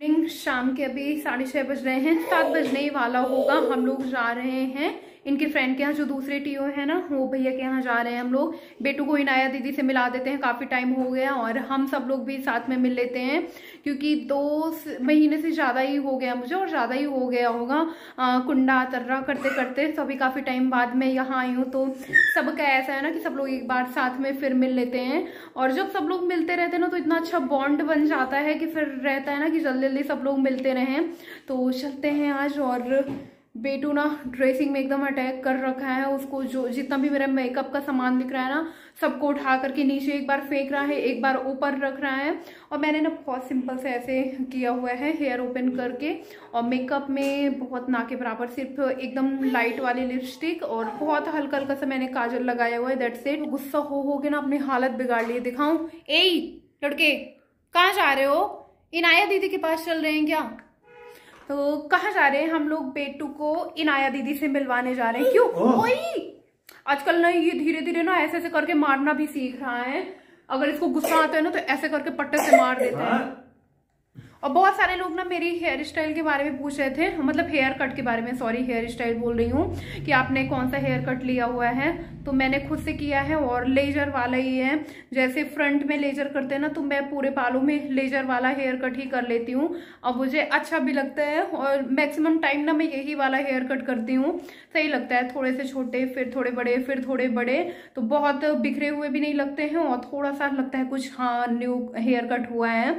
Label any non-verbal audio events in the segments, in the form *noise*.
शाम के अभी साढ़े छः बज रहे हैं, सात बजने ही वाला होगा। हम लोग जा रहे हैं इनके फ्रेंड के यहाँ जो दूसरे टीओ है ना, वो भैया के यहाँ जा रहे हैं हम लोग। बेटू को इनाया दीदी से मिला देते हैं, काफ़ी टाइम हो गया और हम सब लोग भी साथ में मिल लेते हैं, क्योंकि दो महीने से ज़्यादा ही हो गया मुझे और ज़्यादा ही हो गया होगा। कुंडा, तर्रा करते करते तो अभी काफ़ी टाइम बाद में यहाँ आई हूँ तो सबका ऐसा है ना कि सब लोग एक बार साथ में फिर मिल लेते हैं। और जब सब लोग मिलते रहते हैं ना तो इतना अच्छा बॉन्ड बन जाता है कि फिर रहता है ना कि जल्दी जल्दी सब लोग मिलते रहें। तो चलते हैं आज और बेटू ना ड्रेसिंग में एकदम अटैक कर रखा है, उसको जो, जितना भी मेरा मेकअप का सामान दिख रहा है ना, सबको उठा करके नीचे एक बार फेंक रहा है, एक बार ऊपर रख रहा है। और मैंने ना बहुत सिंपल से ऐसे किया हुआ है हेयर ओपन करके। और मेकअप में बहुत ना के बराबर सिर्फ़ एकदम लाइट वाली लिपस्टिक और बहुत हल्का हल्का सा मैंने काजल लगाया हुआ है दैट सेट गुस्सा हो हो के ना अपनी हालत बिगाड़ ली दिखाऊँ? ए लड़के, कहाँ जा रहे हो? इनाया दीदी के पास चल रहे हैं क्या? तो कहा जा रहे हैं? हम लोग बेटू को इनाया दीदी से मिलवाने जा रहे हैं। क्यों? ओई आजकल ना ये धीरे धीरे ना ऐसे ऐसे करके मारना भी सीख रहा है। अगर इसको गुस्सा आता है ना तो ऐसे करके पट्टे से मार देते है। और बहुत सारे लोग ना मेरी हेयर स्टाइल के बारे में पूछ रहे थे मतलब हेयर कट के बारे में सॉरी हेयर स्टाइल बोल रही हूँ कि आपने कौन सा हेयर कट लिया हुआ है? तो मैंने खुद से किया है और लेजर वाला ही है। जैसे फ्रंट में लेजर करते हैं ना तो मैं पूरे बालों में लेजर वाला हेयर कट ही कर लेती हूँ। और मुझे अच्छा भी लगता है और मैक्सिमम टाइम ना मैं यही वाला हेयर कट करती हूँ। सही लगता है, थोड़े से छोटे, फिर थोड़े बड़े, फिर थोड़े बड़े तो बहुत बिखरे हुए भी नहीं लगते हैं और थोड़ा सा लगता है कुछ हाँ न्यू हेयर कट हुआ है।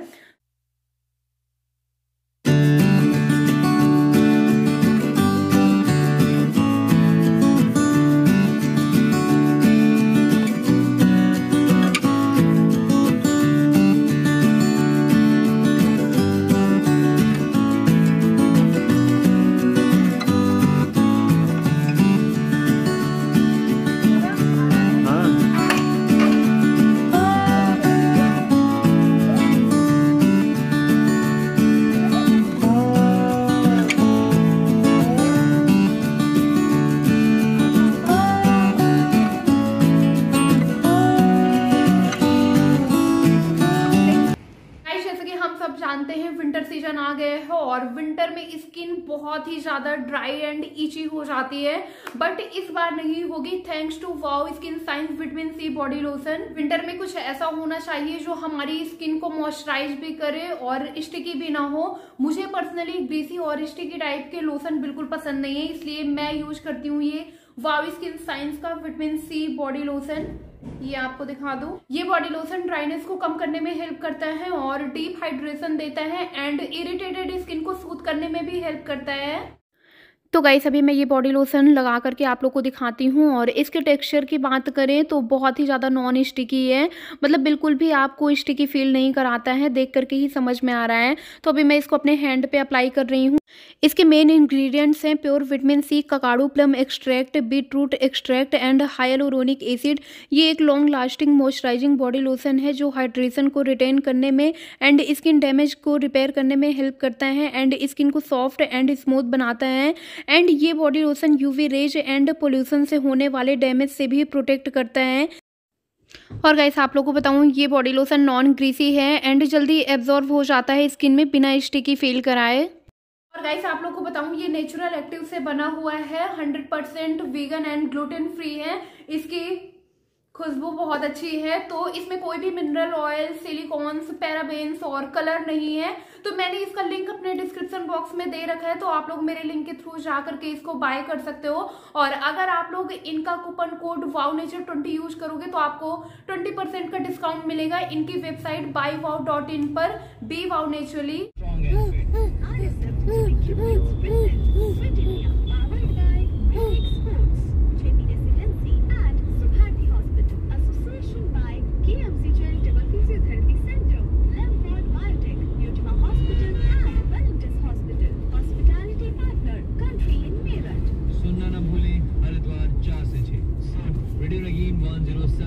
विंटर में स्किन बहुत ही ज़्यादा ड्राई एंड ईची हो जाती है। बट इस बार नहीं होगी thanks to wow skin science vitamin C body lotion winter में कुछ ऐसा होना चाहिए जो हमारी स्किन को मॉइस्चराइज भी करे और स्टिकी भी ना हो। मुझे पर्सनली ग्रीसी और स्टिकी टाइप के लोशन बिल्कुल पसंद नहीं है, इसलिए मैं यूज़ करती हूँ ये वाव स्किन साइंस का विटामिन सी बॉडी लोशन ये आपको दिखा दू। ये बॉडी लोशन ड्राइनेस को कम करने में हेल्प करता है और डीप हाइड्रेशन देता है एंड इरिटेटेड स्किन को सूद करने में भी हेल्प करता है। तो गाइस अभी मैं ये बॉडी लोशन लगा करके आप लोग को दिखाती हूँ और इसके टेक्सचर की बात करें तो बहुत ही ज़्यादा नॉन स्टिकी है। मतलब बिल्कुल भी आपको स्टिकी फील नहीं कराता है, देख करके ही समझ में आ रहा है। तो अभी मैं इसको अपने हैंड पे अप्लाई कर रही हूँ। इसके मेन इंग्रेडिएंट्स हैं pure vitamin C Kakadu plum extract beetroot extract and hyaluronic acid ये एक long lasting moisturising body lotion है जो हाइड्रेशन को रिटेन करने में एंड स्किन डैमेज को रिपेयर करने में हेल्प करता है एंड स्किन को सॉफ्ट एंड स्मूथ बनाता है। एंड ये body lotion UV rays and pollution से होने वाले डैमेज से भी प्रोटेक्ट करता है। और गाइस आप लोगों को बताऊँ, ये बॉडी लोशन नॉन ग्रीसी है एंड जल्दी एब्जॉर्व हो जाता है स्किन में बिना स्टिकी फील कराए। और गाइस आप लोगों को बताऊँ, ये नेचुरल एक्टिव से बना हुआ है 100 percent vegan and gluten free है। इसकी खुशबू बहुत अच्छी है तो इसमें कोई भी मिनरल ऑयल सिलिकॉन्स पैराबेन्स और कलर नहीं है तो मैंने इसका लिंक अपने डिस्क्रिप्शन बॉक्स में दे रखा है तो आप लोग मेरे लिंक के थ्रू जा करके इसको बाय कर सकते हो और अगर आप लोग इनका coupon code wow nature twenty use करोगे तो आपको ट्वेंटी परसेंट का डिस्काउंट मिलेगा इनकी website buy wow dot in पर be wow naturally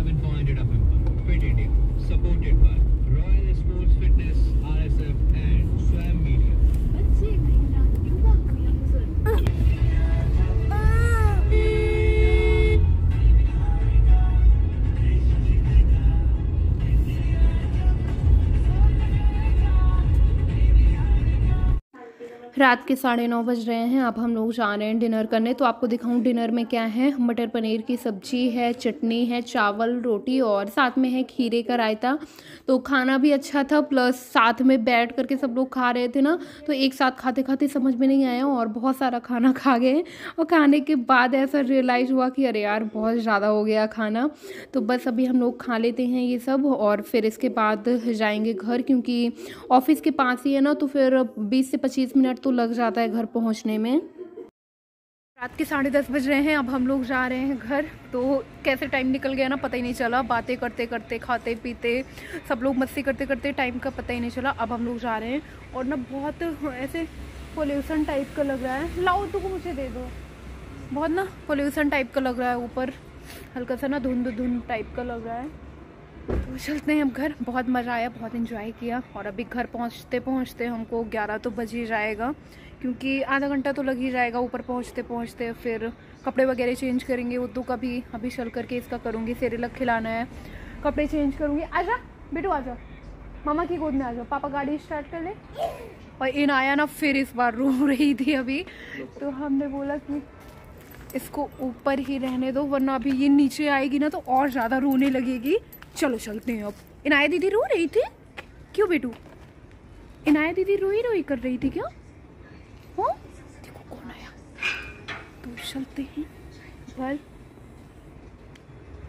have of them. up Fit India, supported by Royal Sports Fitness, RSF and रात के साढ़े नौ बज रहे हैं, अब हम लोग जा रहे हैं डिनर करने। तो आपको दिखाऊँ डिनर में क्या है। मटर पनीर की सब्ज़ी है, चटनी है, चावल, रोटी और साथ में है खीरे का रायता। तो खाना भी अच्छा था, प्लस साथ में बैठ करके सब लोग खा रहे थे ना तो एक साथ खाते खाते समझ में नहीं आया और बहुत सारा खाना *laughs* खा गए। और खाने के बाद ऐसा रियलाइज़ हुआ कि अरे यार, बहुत ज़्यादा हो गया खाना। तो बस अभी हम लोग खा लेते हैं ये सब और फिर इसके बाद जाएँगे घर क्योंकि ऑफ़िस के पास ही है ना तो फिर बीस से पच्चीस मिनट तो लग जाता है घर पहुँचने में। रात के साढ़े दस बज रहे हैं, अब हम लोग जा रहे हैं घर। तो कैसे टाइम निकल गया ना पता ही नहीं चला। बातें करते करते, खाते पीते, सब लोग मस्ती करते करते टाइम का पता ही नहीं चला। अब हम लोग जा रहे हैं और ना बहुत ऐसे पोल्यूशन टाइप का लग रहा है। लाओ तो मुझे दे दो। बहुत ना पोल्यूशन टाइप का लग रहा है ऊपर। हल्का सा ना धुंध धुंध टाइप का लग रहा है। तो चलते हैं अब घर। बहुत मज़ा आया, बहुत इन्जॉय किया और अभी घर पहुँचते पहुँचते हमको ग्यारह तो बज ही जाएगा, क्योंकि आधा घंटा तो लग ही जाएगा ऊपर पहुँचते पहुँचते। फिर कपड़े वगैरह चेंज करेंगे उद्दू का भी अभी चल करके इसका करूँगी सेरेलक खिलाना है। कपड़े चेंज करूँगी। आजा बेटू आजा मामा की गोद में आ जाओ पापा गाड़ी स्टार्ट कर ले। और इन आया ना, फिर इस बार रो रही थी अभी। तो हमने बोला कि इसको ऊपर ही रहने दो, वरना अभी ये नीचे आएगी ना तो और ज़्यादा रोने लगेगी। चलो, चलते हैं अब। इनाया दीदी रो रही थी? क्यों बेटू? इनाया दीदी रोई रोई कर रही थी क्या? हो? देखो कौन आया। तो चलते हैं। घर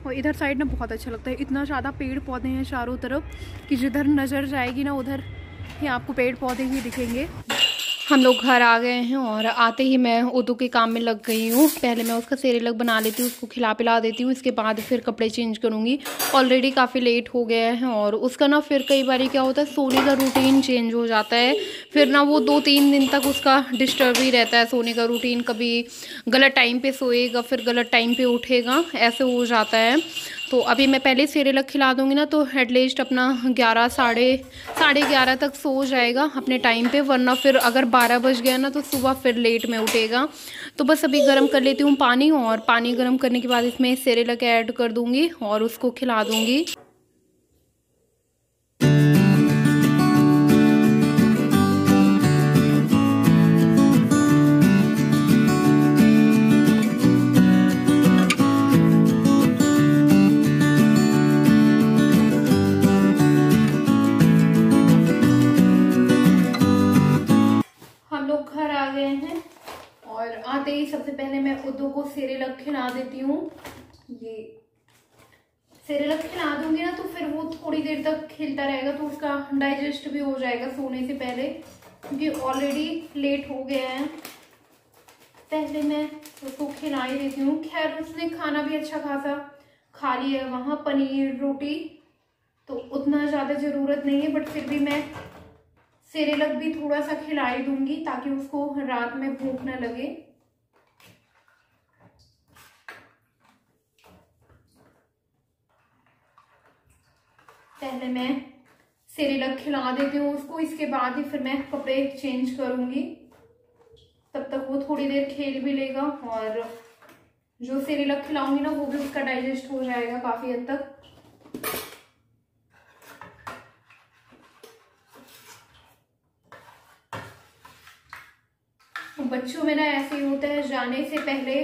और इधर साइड ना बहुत अच्छा लगता है। इतना ज़्यादा पेड़ पौधे हैं चारों तरफ़ कि जिधर नज़र जाएगी ना उधर ही आपको पेड़ पौधे ही दिखेंगे। हम लोग घर आ गए हैं और आते ही मैं उदू के काम में लग गई हूँ। पहले मैं उसका सेरेलक बना लेती हूँ, उसको खिला पिला देती हूँ, इसके बाद फिर कपड़े चेंज करूँगी। ऑलरेडी काफ़ी लेट हो गया है और उसका ना फिर कई बार क्या होता है, सोने का रूटीन चेंज हो जाता है। फिर ना वो दो तीन दिन तक उसका डिस्टर्ब ही रहता है, सोने का रूटीन कभी गलत टाइम पर सोएगा, फिर गलत टाइम पर उठेगा, ऐसे हो जाता है। तो अभी मैं पहले सेरेलक खिला दूँगी ना तो एटलीस्ट अपना ग्यारह, साढ़े साढ़े ग्यारह तक सो जाएगा अपने टाइम पे, वरना फिर अगर बारह बज गया ना तो सुबह फिर लेट में उठेगा। तो बस अभी गर्म कर लेती हूँ पानी और पानी गर्म करने के बाद इसमें सेरेलक ऐड कर दूँगी और उसको खिला दूँगी। सेरेलक खिला देती हूँ। ये सेरेलक खिला दूँगी ना तो फिर वो थोड़ी देर तक खिलता रहेगा तो उसका डाइजेस्ट भी हो जाएगा सोने से पहले, क्योंकि ऑलरेडी लेट हो गया है। पहले मैं उसको खिला ही देती हूँ। खैर, उसने खाना भी अच्छा खासा खा लिया है वहाँ, पनीर, रोटी तो उतना ज़्यादा ज़रूरत नहीं है बट फिर भी मैं सेरेलक भी थोड़ा सा खिला ही दूँगी, ताकि उसको रात में भूख ना लगे। पहले मैं सेरेलक खिला देती हूँ उसको, इसके बाद ही फिर मैं कपड़े चेंज करूँगी। तब तक वो थोड़ी देर खेल भी लेगा और जो सेरेलक खिलाऊँगी ना, वो भी उसका डाइजेस्ट हो जाएगा काफ़ी हद तक। बच्चों में ना ऐसे ही होता है, जाने से पहले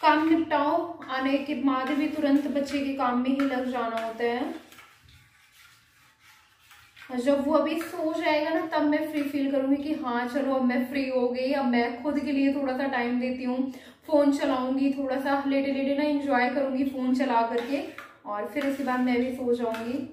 काम निपटाओ, आने के बाद भी तुरंत बच्चे के काम में ही लग जाना होता है। जब वो अभी सो जाएगा ना, तब मैं फ्री फील करूँगी कि हाँ चलो अब मैं फ्री हो गई, अब मैं खुद के लिए थोड़ा सा टाइम देती हूँ फ़ोन चलाऊँगी थोड़ा सा लेटे लेटे ना इंजॉय करूँगी फ़ोन चला करके, और फिर उसके बाद मैं भी सो जाऊँगी।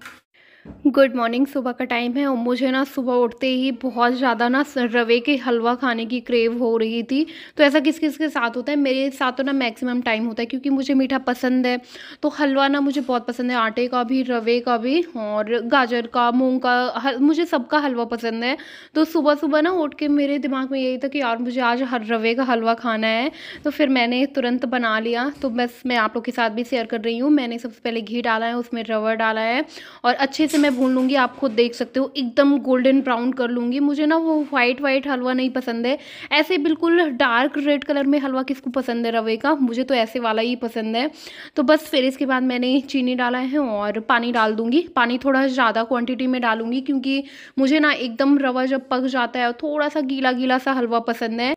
गुड मॉर्निंग, सुबह का टाइम है और मुझे ना सुबह उठते ही बहुत ज़्यादा ना रवे के हलवा खाने की क्रेव हो रही थी। तो ऐसा किस किस के साथ होता है? मेरे साथ तो ना मैक्सिमम टाइम होता है क्योंकि मुझे मीठा पसंद है। तो हलवा ना मुझे बहुत पसंद है, आटे का भी, रवे का भी और गाजर का, मूंग का मुझे सबका हलवा पसंद है। तो सुबह सुबह ना उठ के मेरे दिमाग में यही था कि यार मुझे आज हर, रवे का हलवा खाना है। तो फिर मैंने तुरंत बना लिया। तो बस मैं आप लोग के साथ भी शेयर कर रही हूँ। मैंने सबसे पहले घी डाला है, उसमें रवा डाला है और अच्छे से से मैं भून लूँगी, आप खुद देख सकते हो, एकदम गोल्डन ब्राउन कर लूँगी। मुझे ना वो वाइट वाइट हलवा नहीं पसंद है। ऐसे बिल्कुल डार्क रेड कलर में हलवा किसको पसंद है, रवे का? मुझे तो ऐसे वाला ही पसंद है। तो बस फिर इसके बाद मैंने चीनी डाला है और पानी डाल दूँगी। पानी थोड़ा ज़्यादा क्वान्टिटी में डालूँगी क्योंकि मुझे ना एकदम रवा जब पक जाता है, थोड़ा सा गीला गीला सा हलवा पसंद है।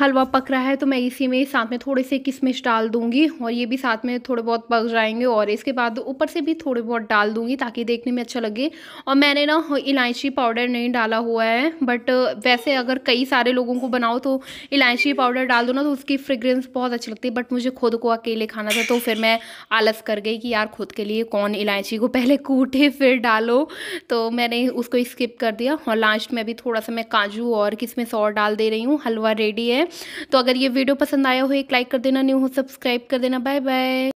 हलवा पक रहा है तो मैं इसी में साथ में थोड़े से किशमिश डाल दूँगी और ये भी साथ में थोड़े बहुत पक जाएँगे और इसके बाद ऊपर से भी थोड़े बहुत डाल दूँगी ताकि देखने में अच्छा लगे। और मैंने ना इलायची पाउडर नहीं डाला हुआ है बट वैसे अगर कई सारे लोगों को बनाओ तो इलायची पाउडर डाल दो ना तो उसकी फ्रेग्रेंस बहुत अच्छी लगती है बट मुझे खुद को अकेले खाना था तो फिर मैं आलस कर गई कि यार खुद के लिए कौन इलायची को पहले कूटे फिर डालो तो मैंने उसको स्किप कर दिया। और लास्ट में अभी थोड़ा सा मैं काजू और किसमिस और डाल दे रही हूँ, हलवा रेडी है। तो अगर ये वीडियो पसंद आया हो, एक लाइक कर देना, न्यू हो, सब्सक्राइब कर देना। Bye bye.